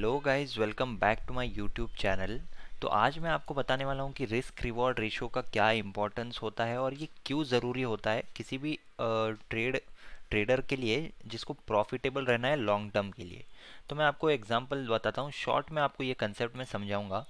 Hello guys welcome back to my YouTube channel तो आज मैं आपको बताने वाला हूँ कि रिस्क रिवॉर्ड रेशो का क्या इम्पोर्टेंस होता है और ये क्यों ज़रूरी होता है किसी भी ट्रेड ट्रेडर के लिए जिसको प्रॉफिटेबल रहना है लॉन्ग टर्म के लिए। तो मैं आपको एग्जांपल बताता हूँ शॉर्ट में आपको ये कंसेप्ट में समझाऊँगा।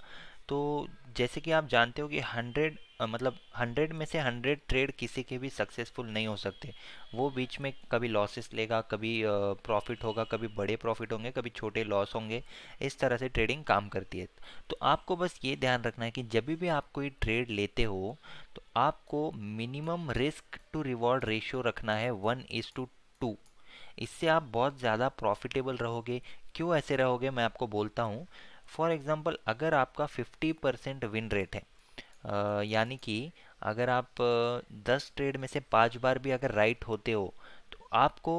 तो जैसे कि आप जानते हो कि हंड्रेड मतलब हंड्रेड में से हंड्रेड ट्रेड किसी के भी सक्सेसफुल नहीं हो सकते। वो बीच में कभी लॉसेस लेगा, कभी प्रॉफिट होगा, कभी बड़े प्रॉफिट होंगे, कभी छोटे लॉस होंगे। इस तरह से ट्रेडिंग काम करती है। तो आपको बस ये ध्यान रखना है कि जब भी आप कोई ट्रेड लेते हो तो आपको minimum risk to reward ratio रखना है वन इज़ टू टू इससे आप बहुत ज़्यादा प्रॉफिटेबल रहोगे। क्यों ऐसे रहोगे? मैं आपको बोलता हूँ। फॉर एग्ज़ाम्पल अगर आपका 50 परसेंट विन रेट है यानी कि अगर आप दस ट्रेड में से पाँच बार भी अगर राइट होते हो तो आपको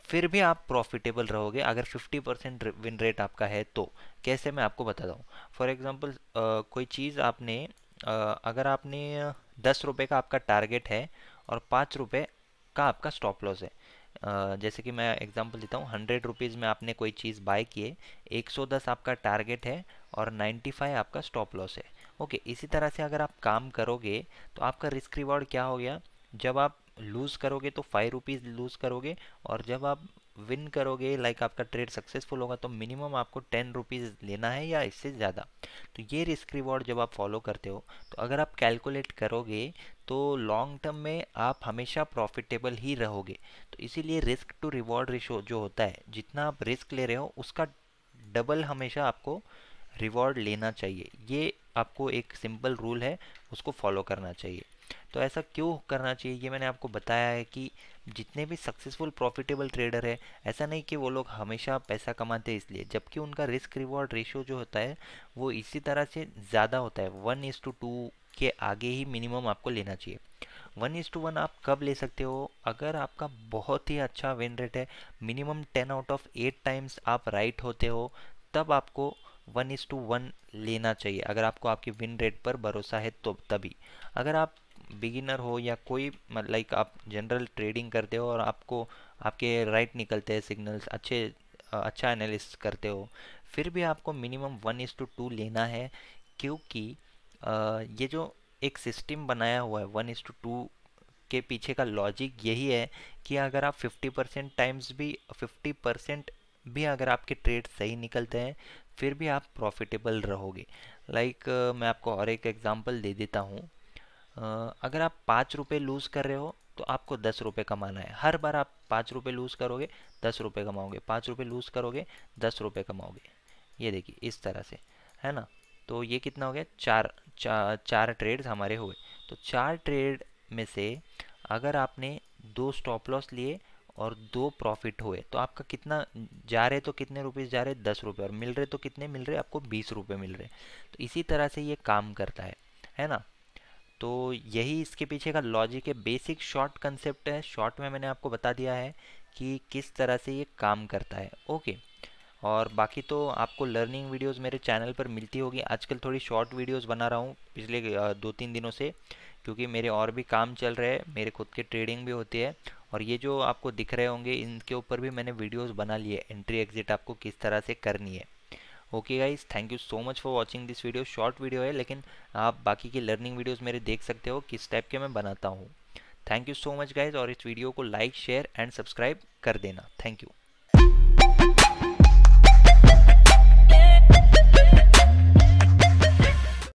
फिर भी आप प्रॉफिटेबल रहोगे। अगर 50 परसेंट विन रेट आपका है तो। कैसे मैं आपको बता दूँ फॉर एग्ज़ाम्पल कोई चीज़ आपने आ, अगर आपने दस रुपये का आपका टारगेट है और पाँच रुपये का आपका स्टॉप लॉस है। Uh, जैसे कि मैं एग्जांपल देता हूँ हंड्रेड रुपीज़ में आपने कोई चीज़ बाय किए एक सौ दस आपका टारगेट है और नाइन्टी फाइव आपका स्टॉप लॉस है। ओके, इसी तरह से अगर आप काम करोगे तो आपका रिस्क रिवॉर्ड क्या हो गया? जब आप लूज़ करोगे तो फाइव रुपीज़ लूज़ करोगे और जब आप विन करोगे, लाइक आपका ट्रेड सक्सेसफुल होगा तो मिनिमम आपको टेन रुपीज़ लेना है या इससे ज़्यादा। तो ये रिस्क रिवॉर्ड जब आप फॉलो करते हो तो अगर आप कैलकुलेट करोगे तो लॉन्ग टर्म में आप हमेशा प्रॉफिटेबल ही रहोगे। तो इसीलिए रिस्क टू रिवॉर्ड रेशो जो होता है, जितना आप रिस्क ले रहे हो, उसका डबल हमेशा आपको रिवॉर्ड लेना चाहिए। ये आपको एक सिंपल रूल है, उसको फॉलो करना चाहिए। तो ऐसा क्यों करना चाहिए, ये मैंने आपको बताया है कि जितने भी सक्सेसफुल, प्रॉफिटेबल ट्रेडर है, ऐसा नहीं कि वो लोग हमेशा पैसा कमाते हैं इसलिए, जबकि उनका रिस्क रिवॉर्ड रेशियो जो होता है, वो इसी तरह से ज़्यादा होता है। वन इज़ टू टू के आगे ही मिनिमम आपको लेना चाहिए। वन इज़ टू वन आप कब ले सकते हो? अगर आपका बहुत ही अच्छा विन रेट है, minimum ten out of eight times आप राइट होते हो, तब आपको वन इज़ टू वन लेना चाहिए। अगर आपको आपके विन रेट पर भरोसा है तो तभी। अगर आप बिगिनर हो या कोई लाइक आप जनरल ट्रेडिंग करते हो और आपको आपके राइट निकलते हैं सिग्नल्स, अच्छे अच्छा एनालिस करते हो, फिर भी आपको minimum one is to two लेना है क्योंकि ये जो एक सिस्टम बनाया हुआ है वन इज़ टू टू के पीछे का लॉजिक यही है कि अगर आप 50 परसेंट टाइम्स भी 50 परसेंट भी अगर आपके ट्रेड सही निकलते हैं फिर भी आप प्रॉफिटेबल रहोगे। लाइक like, मैं आपको और एक एग्जांपल दे देता हूँ। अगर आप पाँच रुपये लूज़ कर रहे हो तो आपको दस रुपये कमाना है। हर बार आप पाँच रुपये लूज़ करोगे दस रुपये कमाओगे। पाँच रुपये लूज़ करोगे दस रुपये कमाओगे। ये देखिए इस तरह से है ना? तो ये कितना हो गया? चार चा, चार ट्रेड्स हमारे हुए। तो चार ट्रेड में से अगर आपने दो स्टॉप लॉस लिए और दो प्रॉफिट हुए तो आपका कितना जा रहे तो कितने रुपीज़ जा रहे? दस रुपये और मिल रहे तो कितने मिल रहे? आपको बीस रुपये मिल रहे। तो इसी तरह से ये काम करता है है ना? तो यही इसके पीछे का लॉजिक है। बेसिक शॉर्ट कंसेप्ट है। शॉर्ट में मैंने आपको बता दिया है कि किस तरह से ये काम करता है। ओके और बाकी तो आपको लर्निंग वीडियोस मेरे चैनल पर मिलती होगी। आजकल थोड़ी शॉर्ट वीडियोस बना रहा हूँ पिछले दो तीन दिनों से, क्योंकि मेरे और भी काम चल रहे हैं। मेरे खुद की ट्रेडिंग भी होती है। और ये जो आपको दिख रहे होंगे, इनके ऊपर भी मैंने वीडियोस बना लिए एंट्री एग्जिट आपको किस तरह से करनी है। Okay guys thank you so much for watching this video short video है, लेकिन आप बाकी की लर्निंग वीडियोस मेरे देख सकते हो, किस टाइप के मैं बनाता हूँ। Thank you so much guys और इस वीडियो को लाइक शेयर एंड सब्सक्राइब कर देना। Thank you